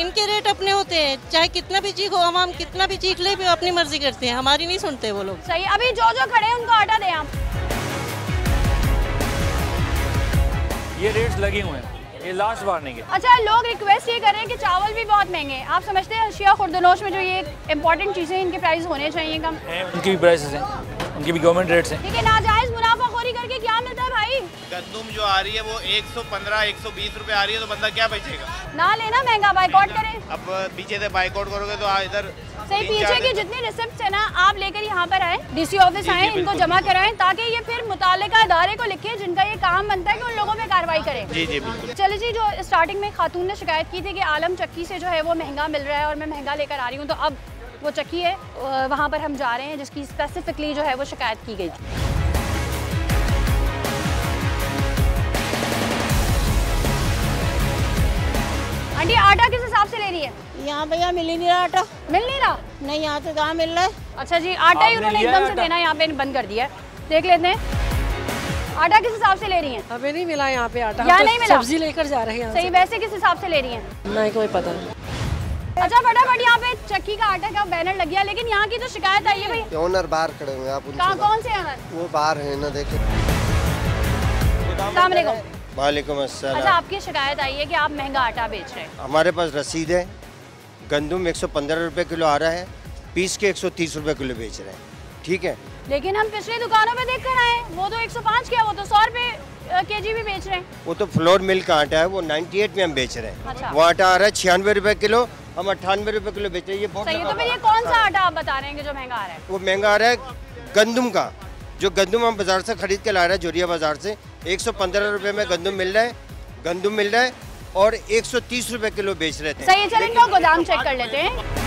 इनके रेट अपने होते हैं। चाहे कितना भी चीख हो हम कितना भी चीख ले भी अपनी मर्ज़ी करते हैं। हमारी नहीं सुनते वो लोग। सही। अभी जो जो खड़े हैं उनको आटा दें आप। ये रेट्स लगे हुए हैं। ये लास्ट वार्निंग है अच्छा लोग रिक्वेस्ट ये कर रहे हैं कि चावल भी बहुत महँगे हैं। आप समझते हैं अशिया खुर्दनोश में जो ये इंपॉर्टेंट चीज़ें इनके प्राइस होने चाहिए कम। उनकी भी प्राइसेस हैं। उनकी भी गवर्नमेंट रेट्स हैं। ठीक है नाजायज मुनाफाखोरी करके क्या मिलता है भाई गंदुम जो आ रही है वो 115 120 रुपए आ रही है तो बंदा क्या बेचेगा? ना लेना महँगा बाइकआउट करें। अब पीछे से बाइकआउट करोगे तो इधर सही पीछे की जितनी रिसिप्ट है ना आप लेकर यहाँ पर आए डीसी ऑफ़िस आए इनको जमा कराएँ ताकि ये फिर मुतालिका इदारे को लिखे जिनका ये काम बनता है कि उन लोगों पे कार्रवाई करें। जी जी बिल्कुल। चले जी जो स्टार्टिंग में खातून ने शिकायत की थी कि आलम चक्की से जो है वो महँगा मिल रहा है और मैं महँगा लेकर आ रही हूँ तो अब वो चक्की है वहाँ पर हम जा रहे हैं जिसकी स्पेसिफिकली जो है वो शिकायत की गई। थी आंटी किस हिसाब से ले रही है? यहाँ भैया मिल ही नहीं रहा आटा। मिल नहीं रहा? नहीं यहाँ तो कहाँ मिल रहा है? अच्छा जी आटा ही उन्होंने एकदम से देना यहाँ पे बंद कर दिया है। देख लेते हैं। आटा किस हिसाब से ले रही हैं? हमें नहीं मिला यहाँ पे आटा यहाँ तो नहीं मिला? सब्ज़ी लेकर जा रहे हैं सही वैसे किस हिसाब से ले रही हैं? नहीं कोई पता नहीं। अच्छा फटाफट यहाँ पे चक्की का आटा का बैनर लग गया लेकिन यहाँ की तो शिकायत आई है भाई। ओनर बाहर खड़े हुए आप कहाँ कौन से हैं वो बाहर हैं ना देखे। वालेकुम अच्छा आपकी शिकायत आई है कि आप महँगा आटा बेच रहे हैं। हमारे पास रसीद है गंदुम 115 रुपए किलो आ रहा है पीस के 130 रुपए किलो बेच रहे हैं ठीक है? लेकिन हम पिछली दुकानों में देख कर आए वो तो 105 क्या वो तो सौ रुपए के जी भी बेच रहे हैं। वो तो फ्लोर मिल का आटा है वो 98 में हम बेच रहे हैं। अच्छा। वो आटा आ रहा है छियानवे रुपए किलो हम अट्ठानवे रुपए किलो बेच रहे हैं ये बहुत सही है तो ये कौन सा आटा आप बता रहे हैं जो महँगा आ रहा है? वो महँगा आ रहा है गंदुम का। जो गंदुम हम बाज़ार से खरीद के ला रहे हैं, जोरिया बाज़ार से, एक सौ में गंदुम मिल रहा है, गंदुम मिल रहा है और एक सौ किलो बेच रहे थे। सही है, चलें गोदाम चेक कर लेते हैं।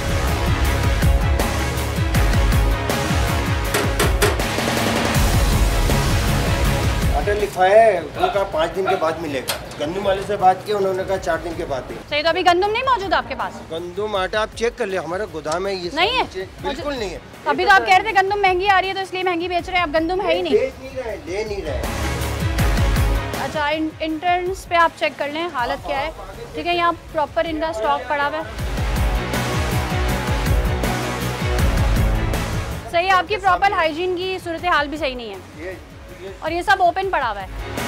आटा लिखवाया है कहा पाँच दिन के बाद मिलेगा। गंदुम वाले से बात की उन्होंने कहा चार दिन के बाद दें सही तो अभी गंदुम नहीं मौजूद आपके पास? गंदुम आटा आप चेक कर ले हमारा गोदाम है ये नहीं है? बिल्कुल नहीं है। अभी तो आप कह रहे थे गंदम महँगी आ रही है तो इसलिए महँगी बेच रहे हैं अब गंदम है ही नहीं ले नहीं रहे। अच्छा इंटर्न्स पे आप चेक कर लें हालत क्या है। ठीक है यहाँ प्रॉपर इनका स्टॉक पड़ा हुआ है। सही है आपकी प्रॉपर हाइजीन की सूरत हाल भी सही नहीं है। और ये सब ओपन पड़ा हुआ है।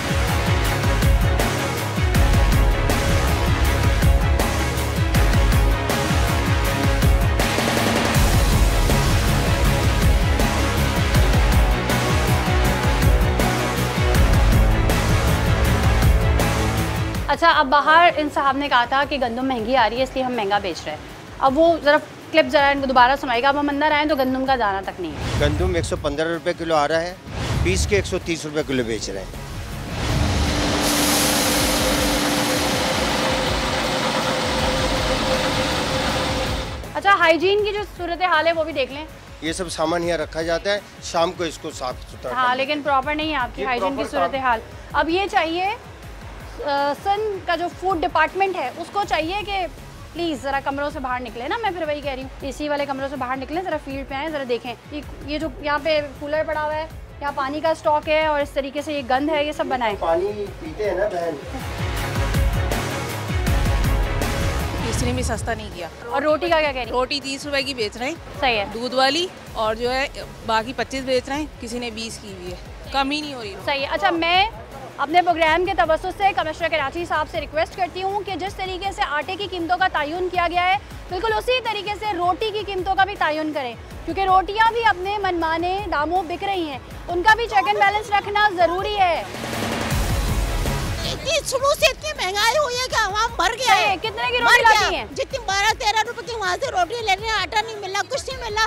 अच्छा अब बाहर इन साहब ने कहा था कि गंदम महँगी आ रही है, इसलिए हम महँगा बेच रहे हैं। अब वो ज़रा क्लिप ज़रा इनको दोबारा सुनाएगा अब हम अंदर आए तो गंदम का दाना तक नहीं है। गंदुम 115 रुपए किलो आ रहा है। पीस के 130 रुपए किलो बेच रहे हैं। अच्छा हाइजीन की जो सूरत हाल है वो भी देख लें। ये सब सामान यहाँ रखा जाता है शाम को इसको साफ़ सुथरा हाँ लेकिन प्रॉपर नहीं है आपकी हाइजीन की सूरत हाल। अब ये चाहिए सन का जो फ़ूड डिपार्टमेंट है उसको चाहिए कि प्लीज़ ज़रा कमरों से बाहर निकले ना मैं फिर वही कह रही हूँ। एसी वाले कमरों से बाहर निकले ज़रा फ़ील्ड पे आए ज़रा देखें। ये जो यहाँ पे कूलर पड़ा हुआ है यहाँ पानी का स्टॉक है और इस तरीके से ये गंध है ये सब बनाए। पानी पीते हैं ना बहन। इसने भी सस्ता नहीं किया। और रोटी का क्या कह रही? रोटी तीस रुपए की बेच रहे हैं। सही है। दूध वाली और जो है बाकी पच्चीस बेच रहे हैं। किसी ने बीस की हुई है। कम ही नहीं हो रही। सही है। अच्छा मैं अपने प्रोग्राम के तवसत से कमिश्नर कराची साहब से रिक्वेस्ट करती हूँ कि जिस तरीके से आटे की कीमतों का तयन किया गया है बिल्कुल उसी तरीके से रोटी की कीमतों का भी तयन करें। क्योंकि रोटियाँ भी अपने मनमाने दामों बिक रही हैं। उनका भी चेक एंड बैलेंस रखना ज़रूरी है। इतनी शुरू से इतनी महँगाई हुई है कि हम मर गए है, कितने की रोटी गया। लाती हैं? जितनी बारह तेरह रुपए की वहाँ से रोटी लेने आटा नहीं मिला कुछ नहीं मिला।